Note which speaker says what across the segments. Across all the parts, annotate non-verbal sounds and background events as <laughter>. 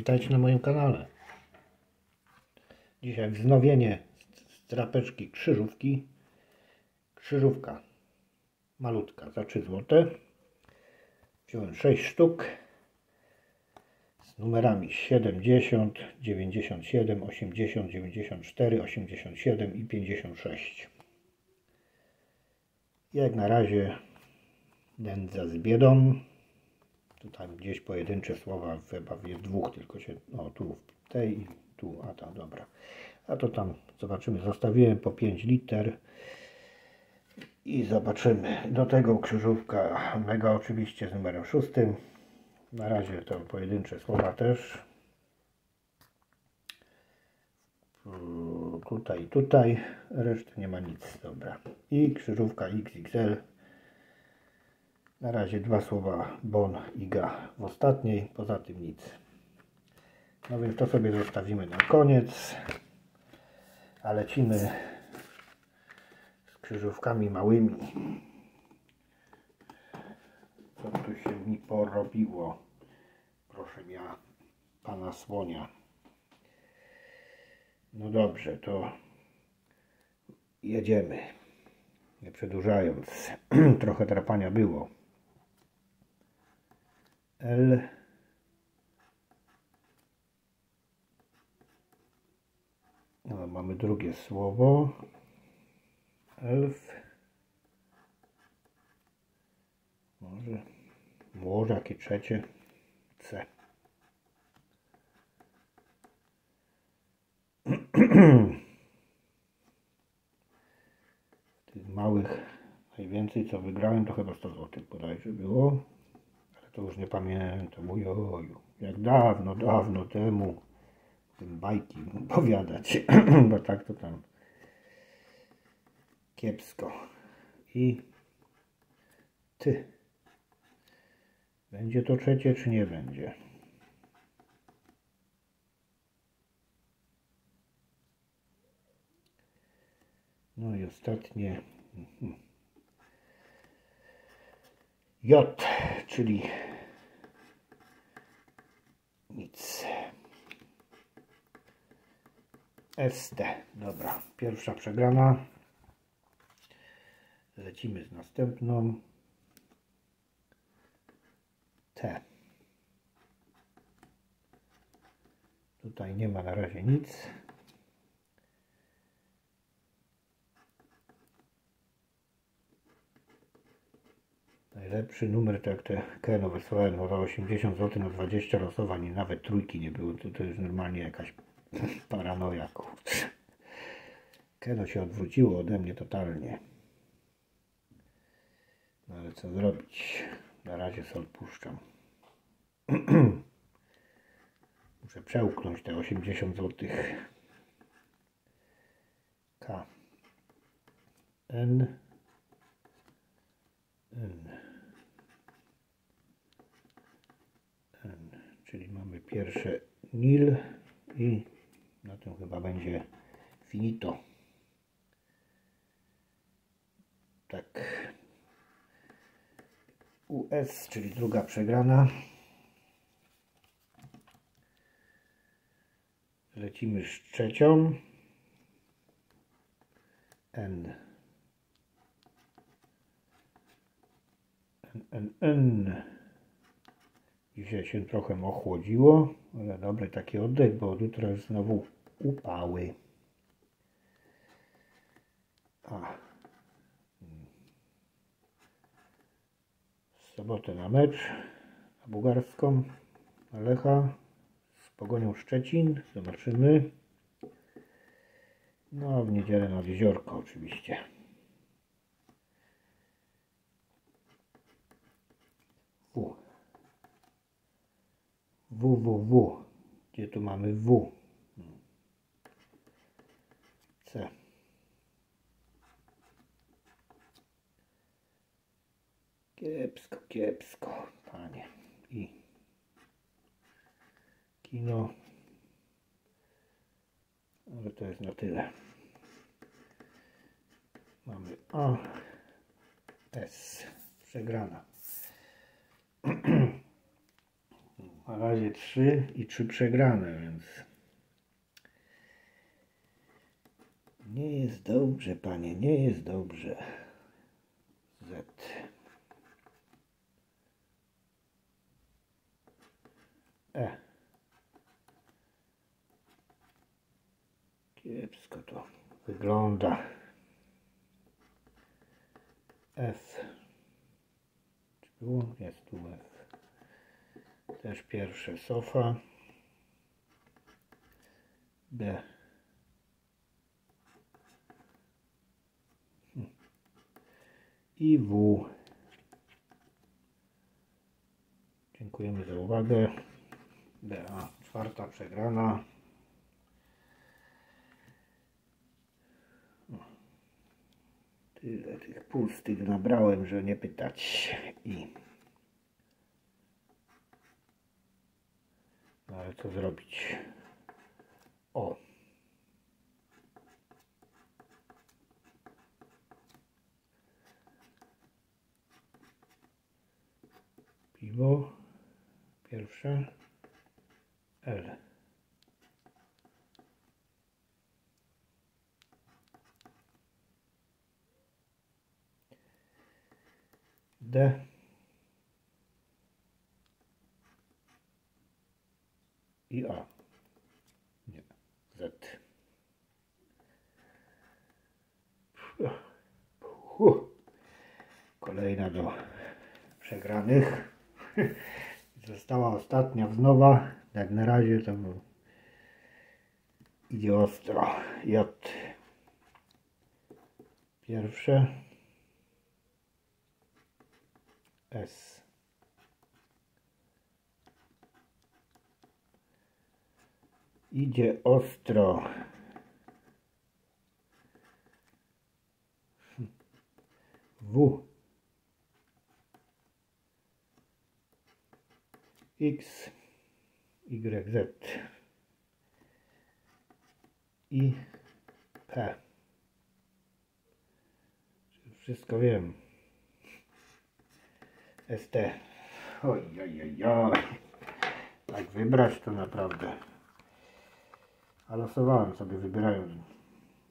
Speaker 1: Witajcie na moim kanale. Dzisiaj wznowienie z drapeczki krzyżówki. Krzyżówka malutka za 3 zł. Wziąłem 6 sztuk z numerami 70, 97, 80, 94, 87 i 56. Jak na razie nędza z biedą. Tutaj gdzieś pojedyncze słowa, chyba w dwóch tylko się, no tu w tej i tu, a ta, dobra. A to tam zobaczymy, zostawiłem po 5 liter i zobaczymy. Do tego krzyżówka mega oczywiście z numerem 6. Na razie to pojedyncze słowa też. Tutaj, tutaj, reszty nie ma nic, dobra. I krzyżówka XXL na razie dwa słowa bon i ga w ostatniej, poza tym nic. No więc to sobie zostawimy na koniec. A lecimy z krzyżówkami małymi. Co tu się mi porobiło? Proszę ja, pana słonia. No dobrze, to jedziemy. Nie przedłużając, <clears throat> trochę trapania było. L. No, mamy drugie słowo. Elf. Może może jakie trzecie? C. Tych małych najwięcej co wygrałem to chyba 100 zł bodajże było to już nie pamiętam, ujoju, jak dawno, dawno temu tym bajki opowiadać, <clears throat> bo tak to tam kiepsko. I ty. Będzie to trzecie, czy nie będzie? No i ostatnie. Mhm. J, czyli nic. ST. Dobra, pierwsza przegrana. Lecimy z następną. T. Tutaj nie ma na razie nic. Najlepszy numer to jak te Keno wysłałem za 80 zł na 20 losowań i nawet trójki nie było. To, to jest normalnie jakaś <laughs> paranoja. Keno się odwróciło ode mnie totalnie. No ale co zrobić? Na razie sobie odpuszczam. <clears throat> Muszę przełknąć te 80 zł. K. N. N. czyli mamy pierwsze nil i na tym chyba będzie finito. Tak. US, czyli druga przegrana. Lecimy z trzecią. N. N, N, N. Dzisiaj się trochę ochłodziło, ale dobry taki oddech, bo jutro znowu upały. A. W sobotę na mecz na bułgarską na Lecha z Pogonią Szczecin. Zobaczymy. No, w niedzielę na jeziorko oczywiście. U www. Gdzie tu mamy W? C. Kiepsko, kiepsko, panie. I kino. Ale to jest na tyle. Mamy A, S. Przegrana. <clears throat> Na razie trzy i trzy przegrane, więc nie jest dobrze, panie, nie jest dobrze. Z. E. Kiepsko to wygląda. F. Czy było? Jest tu F. Też pierwsze sofa. B. I W. Dziękujemy za uwagę. BA. Czwarta przegrana. Tyle tych pustych nabrałem, że nie pytać. I ale co zrobić? O. Piwo. Pierwsze. L. D. I A. Nie. Z. Kolejna do przegranych. <laughs> Została ostatnia wznowa. Jak na razie to idzie ostro. J. Pierwsze. S. Idzie ostro. W. X. Y, Z. I P. Wszystko wiem. ST. Oj, oj, oj, oj. Tak wybrać to naprawdę. A losowałem sobie wybierając.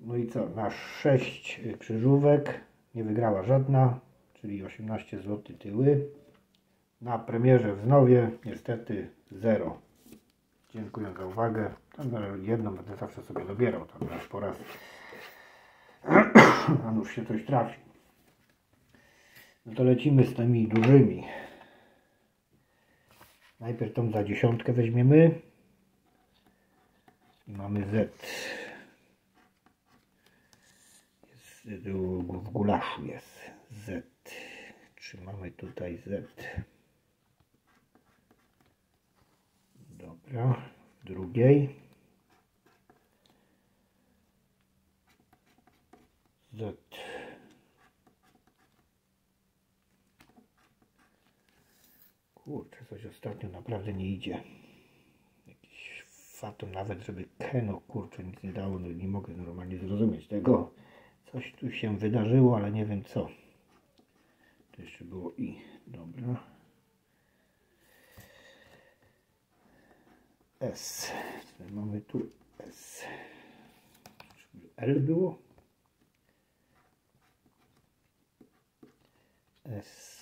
Speaker 1: No i co? Na 6 krzyżówek nie wygrała żadna, czyli 18 zł tyły. Na premierze w Znowie niestety 0. Dziękuję za uwagę. Tam jedną będę zawsze sobie dobierał, tam raz po raz. <clears throat> A już się coś trafi. No to lecimy z tymi dużymi. Najpierw tą za dziesiątkę weźmiemy. Mamy Z. Jest, w gulaszu jest Z. Trzymamy tutaj Z. Dobra. W drugiej. Z. Kurczę, coś ostatnio naprawdę nie idzie. Fatum nawet, żeby Keno, kurczę, nic nie dało, no nie mogę normalnie zrozumieć tego. Coś tu się wydarzyło, ale nie wiem co. To jeszcze było i. Dobra. S. Co mamy tu? S. L było? S.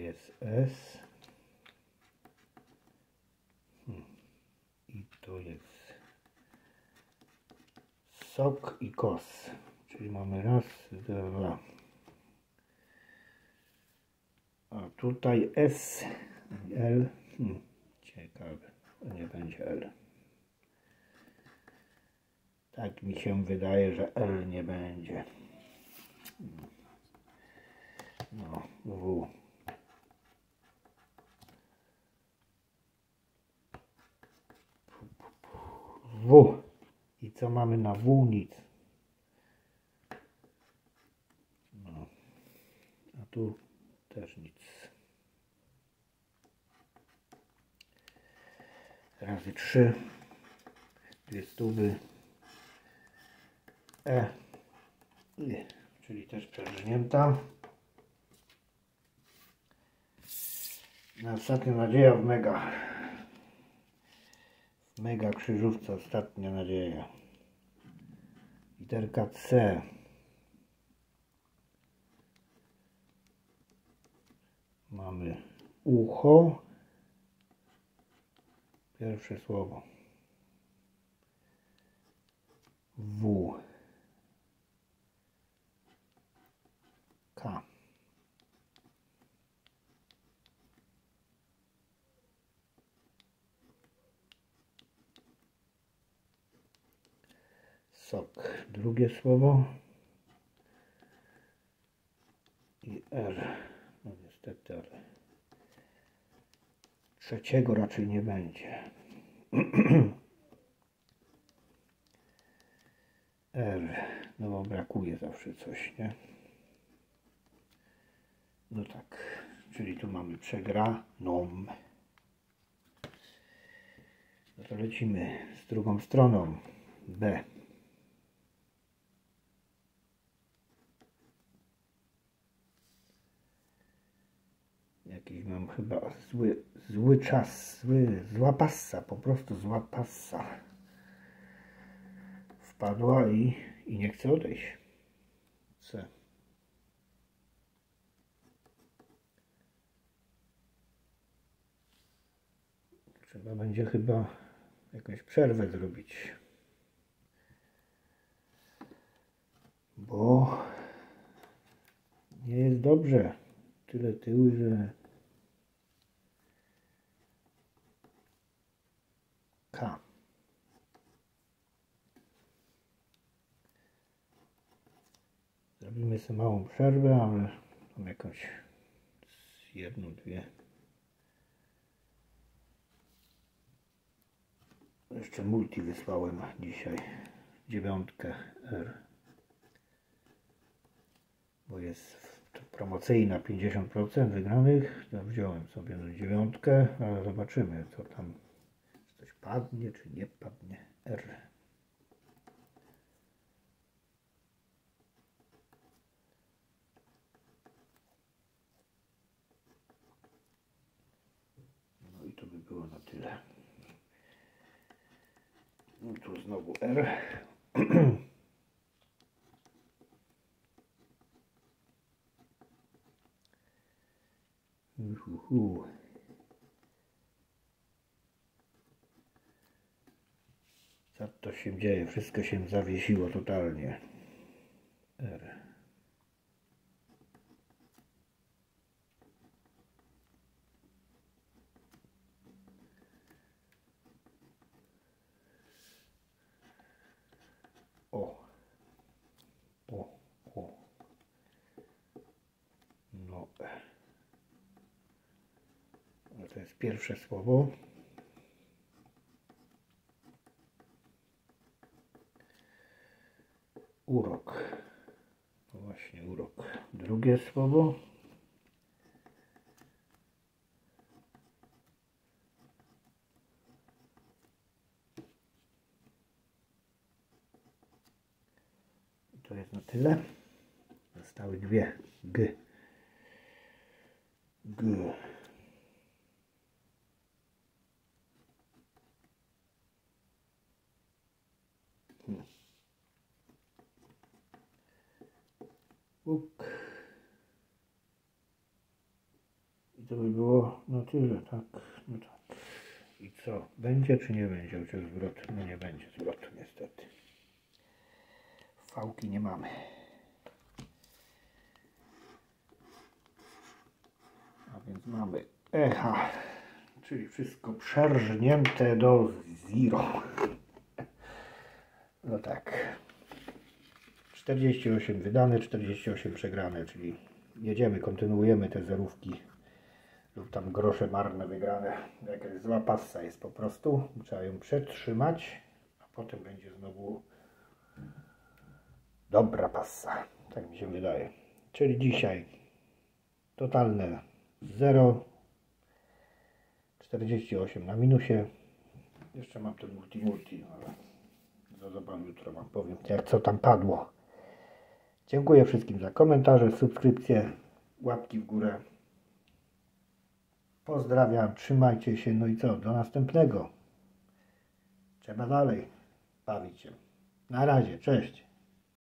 Speaker 1: Jest S. Hmm. I tu jest sok i kos. Czyli mamy raz, dwa. A tutaj S, L. Hmm. Ciekawe. Nie będzie L. Tak mi się wydaje, że L nie będzie. No, W. W. I co mamy na W? Nic. No. A tu też nic. Razy trzy. Dwie stówy. E, y, czyli też przerżnięta. Na ostatnia nadzieja w mega. Mega krzyżówce ostatnia nadzieja. Literka C. Mamy ucho. Pierwsze słowo. W. K. Sok. Drugie słowo. I R. No niestety, ale trzeciego raczej nie będzie. <clears throat> R. No bo brakuje zawsze coś, nie? No tak, czyli tu mamy przegraną. No to lecimy z drugą stroną. B. mam chyba zły, zły czas, zły, zła passa, po prostu zła passa. Wpadła i, i nie chce odejść. C. Trzeba będzie chyba jakąś przerwę zrobić. Bo nie jest dobrze. Tyle tyły, że K. Zrobimy sobie małą przerwę, ale mam jakąś jedną, dwie. Jeszcze multi wysłałem dzisiaj. Dziewiątkę R. Bo jest promocyjna 50% wygranych. Wziąłem sobie dziewiątkę, ale zobaczymy co tam. Padnie, czy nie padnie. R. No i to by było na tyle. No tu znowu R. <clears throat> Uhuhu. Co to się dzieje? Wszystko się zawiesiło totalnie. R. O. O. O. No. No to jest pierwsze słowo. Urok. Właśnie, urok. Drugie słowo. To jest na tyle. Zostały dwie. G. G. Uk. I to by było na tyle, tak? No tak. I co? Będzie czy nie będzie uciek zwrot? No nie będzie zwrotu niestety. Fałki nie mamy. A więc mamy echa, czyli wszystko przerżnięte do zero. No tak. 48 wydane, 48 przegrane, czyli jedziemy, kontynuujemy te zerówki lub tam grosze marne wygrane. Jakaś zła passa jest po prostu. Trzeba ją przetrzymać, a potem będzie znowu dobra passa. Tak mi się wydaje. Czyli dzisiaj totalne 0 48 na minusie. Jeszcze mam ten multi multi, ale zobaczenia. jutro Wam powiem, jak co tam padło. Dziękuję wszystkim za komentarze, subskrypcje, łapki w górę. Pozdrawiam, trzymajcie się, no i co, do następnego. Trzeba dalej bawić się. Na razie, cześć.